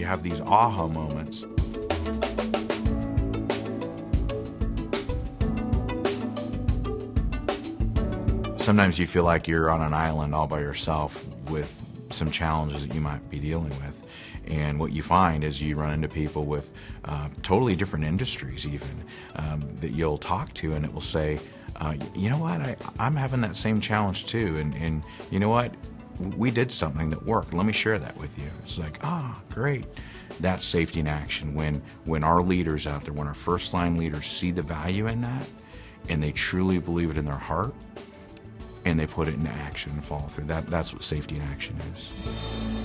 you have these aha moments. Sometimes you feel like you're on an island all by yourself with some challenges that you might be dealing with. And what you find is you run into people with uh, totally different industries, even um, that you'll talk to, and it will say, uh, "You know what? I, I'm having that same challenge too." And, and you know what? We did something that worked. Let me share that with you. It's like, ah, oh, great. That's safety in action. When when our leaders out there, when our first line leaders see the value in that, and they truly believe it in their heart, and they put it into action and follow through. That, that's what safety in action is.